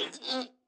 Mm-hmm.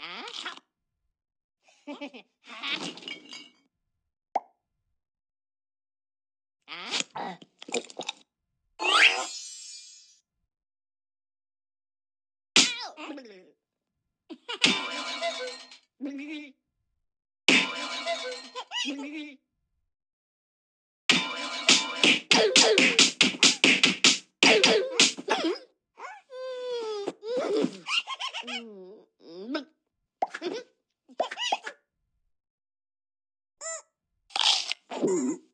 Huh? Mm. Huh?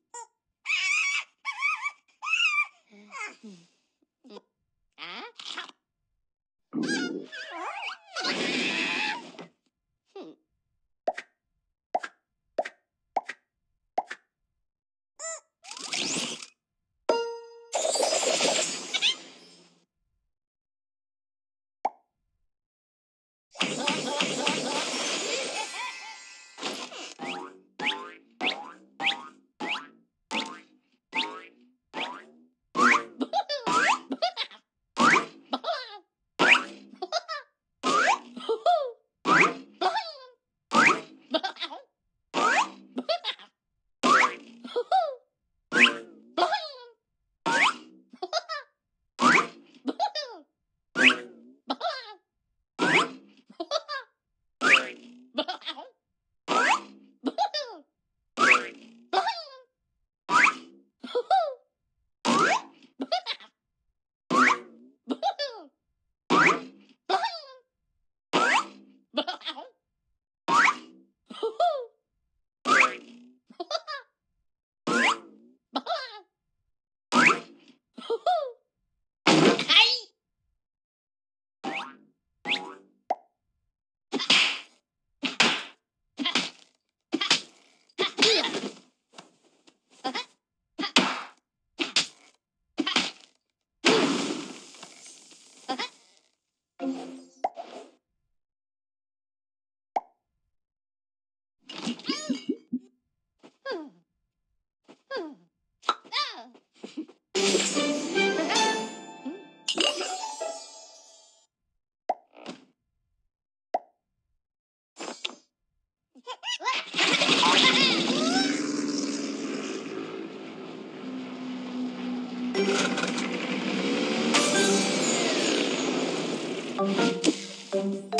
Huh?